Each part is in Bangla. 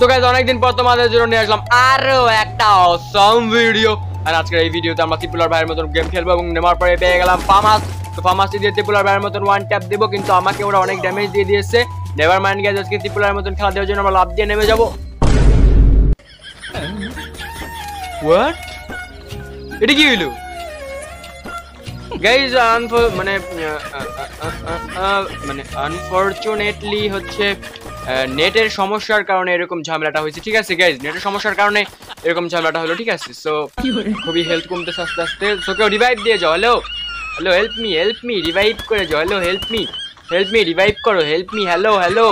তো গাইজ অনেকদিন পর তোমাদের জন্য নিয়ে আসলাম আরও একটা অসম ভিডিও আর আজকের এই ভিডিওতে আমরা ত্রিপুলার ভাইয়ের মতন গেম খেলব এবং নেওয়ার পরে পেয়ে গেলাম ফামাস তো ফামাসি দিয়ে ত্রিপুলার ভাইয়ের মতন ওয়ান ট্যাপ দেবো, কিন্তু আমাকে ওরা অনেক ড্যামেজ দিয়ে দিয়েছে। নেভার মাইন্ড গাইজ আজকে ত্রিপুলার মতন খেলা দেওয়ার জন্য আমরা লাভ দিয়ে নেমে যাব। হোয়াট এটা কি হইল? গাইজ মানে মানে আনফরচুনেটলি হচ্ছে নেটের সমস্যার কারণে এরকম ঝামেলাটা হয়েছে। ঠিক আছে গাইজ নেটের সমস্যার কারণে এরকম ঝামেলাটা হলো ঠিক আছে? সো খুবই হেলথ কমতেছে আস্তে আস্তে। সো কেউ রিভাইভ দিয়ে যাও hello hello help me help me revive করে যাও hello help me help me revive করো হেল্প মি হ্যালো হ্যালো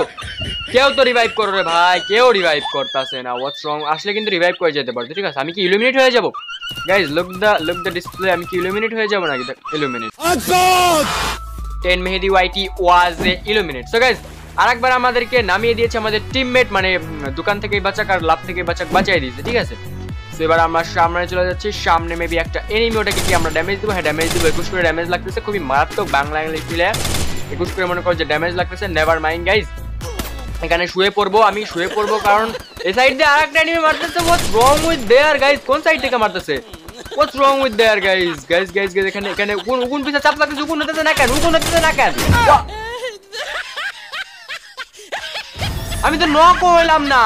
কেউ তো রিভাইভ করো রে ভাই কেউ রিভাইভ করতেছে না হোয়াটস রং আসলে কিন্তু রিভাইভ করে যেতে পারতো ঠিক আছে? আমি কি ইলুমিনেট হয়ে যাব? Guys look the look the display আমি কি ইলুমিনেট হয়ে যাব নাকি? Illuminate ten Mehedi YT was a illuminate so guys আরেকবার আমাদেরকে নামিয়ে দিয়েছে আমাদের টিমমেট মানে দোকান থেকে বাঁচাক আর লাভ থেকে বাঁচাক, বাঁচাই দিয়েছে, ঠিক আছে? তো এবার আমরা সামনে চলে যাচ্ছি, সামনে মেবি একটা এনিমি ওটাকে কি আমরা ড্যামেজ দেবো? হ্যাঁ ড্যামেজ দেবো, একুশ করে ড্যামেজ লাগতেছে, খুবই মারাত্মক বাংলা ইংলিশ প্লেয়ার একুশ করে মনে করো যে ড্যামেজ লাগতেছে নেভার মাইন্ড গাইজ এখানে শুয়ে পড়ব, আমি শুয়ে পড়ব, কারণ এই সাইড দিয়ে আরেকটা এনিমি মারতেছে what's wrong with there guys কোন সাইড থেকে মারতেছে? What's wrong with there guys guys guys guys এখানে এখানে উকুন উকুন পিছে চাপ লাগতেছে, উকুন হতেছে না কেন? উকুন হতেছে না কেন? আমি তো নক হইলাম না।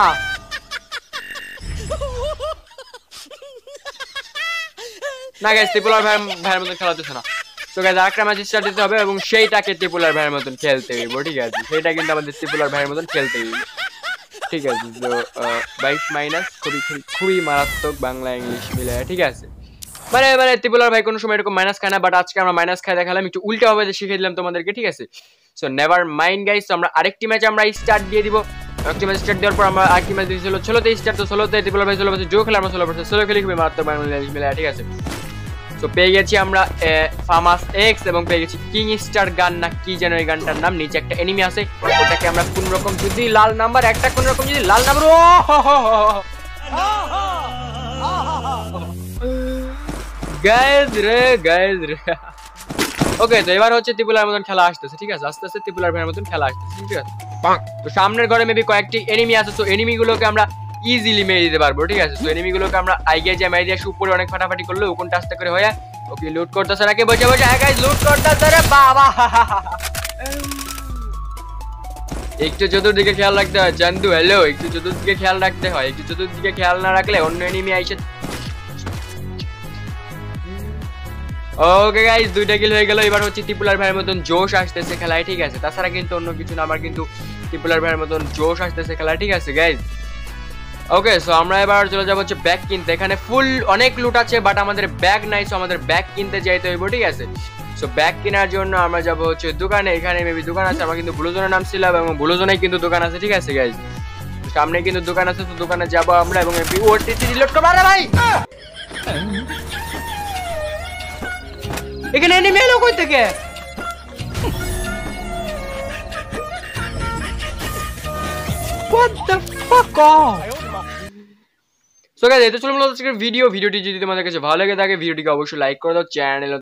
না গাইজ ত্রিপুলার ভাই ভাইয়ের মতন খেলাতেছে না। তো গাইজ আরেকটা ম্যাচ স্টার্ট দিতে হবে এবং সেইটাকে ত্রিপুলার ভাইয়ের মতন খেলতে হইব, ঠিক আছে? সেটা কিন্তু আমাদের ত্রিপুলার ভাইয়ের মতন খেলতে হইব। ঠিক আছে তো বাইশ মাইনাস খুবই খুবই মারাত্মক বাংলা ইংলিশ মিলে, ঠিক আছে? মানে মানে ত্রিপুলার ভাই কোনো সময় এরকম মাইনাস খায় না বাট আজকে আমরা মাইনাস খাই দেখালাম, একটু উল্টা ভাবে শিখিয়ে দিলাম তোমাদেরকে, ঠিক আছে? সো নেভার মাইন্ড গাইস আমরা আরেকটি ম্যাচ আমরা স্টার্ট দিয়ে দিব। আরেকটি ম্যাচ স্টার্ট দেওয়ার পর আমরা আরেকটি দিয়েছিল ষোলোতে স্টার্ট, তো ষোলোতে ত্রিপুলার ভাই ষোলো জো খেলে আমরা ষোলো বছর, ষোলো খেলে খুবই মারাত্মক বাংলা ইংলিশ মিলে ঠিক আছে? তো পেয়ে গেছি আমরা ফামাস এক্স এবং পেয়ে গেছি কিং স্টার গান, না কি যেন এই গানটার নাম, নিচে একটা এনিমি আছে, ওটাকে আমরা কোন রকম যদি লাল নাম্বার একটা কোন রকম যদি লাল নাম্বার ও গাইজ রে গাইজ রে। ওকে তো এবার হচ্ছে ত্রিপুলার মতন খেলা আসতেছে ঠিক আছে? আস্তে আস্তে ত্রিপুলার ভাইয়ের মতন খেলা আসতেছে ঠিক আছে? তো সামনের ঘরে মেবি কয়েকটি এনিমি আছে তো এনিমি গুলোকে আমরা ইজিলি মেরে দিতে পারব ঠিক আছে? তো এনিমি গুলোকে আমরা আইগে যে মেরে দিয়ে উপরে অনেক ফাটাফাটি করলে ওখানটা আস্তে করে হয়ে ওকে লুট করতেছে নাকি বসে বসে হ্যাঁ গাইজ লুট করতেছে রে বাবা। একটু চতুর্দিকে খেয়াল রাখতে হয় চান্দু হ্যালো একটু চতুর্দিকে খেয়াল রাখতে হয় একটু চতুর্দিকে খেয়াল না রাখলে অন্য এনিমি আইসে ওকে গাইস দুইটা কিল হয়ে গেল। এবার হচ্ছে ত্রিপুলার ভাইয়ের মতন জোশ আসতেছে খেলায়, ঠিক আছে? তাছাড়া কিন্তু অন্য কিছু না, আমার কিন্তু ত্রিপুলার ভাইয়ের মতন জোশ আসতেছে খেলায়, ঠিক আছে গাইস ওকে সো আমরা এবার চলে যাব হচ্ছে ব্যাগ কিনতে। এখানে ফুল অনেক লুট আছে বাট আমাদের ব্যাগ নাই সো আমাদের ব্যাগ কিনতে যাইতে হইব, ঠিক আছে? সো ব্যাগ কেনার জন্য আমরা যাব হচ্ছে দোকানে। এখানে মেবি দোকান আছে, আমরা কিন্তু ব্লুজনের নাম ছিলাম এবং ব্লুজনে কিন্তু দোকান আছে, ঠিক আছে গাইজ সামনে কিন্তু দোকান আছে, তো দোকানে যাব আমরা এবং ওটিটি ডিলিট করব। ভাই! এখানে এনিমি এলো কই থেকে What the fuck off? So guys এটা ছিল মূলত আজকের ভিডিও ভিডিওটি যদি তোমাদের কাছে ভালো লেগে থাকে ভিডিওটিকে অবশ্যই লাইক করে দাও চ্যানেল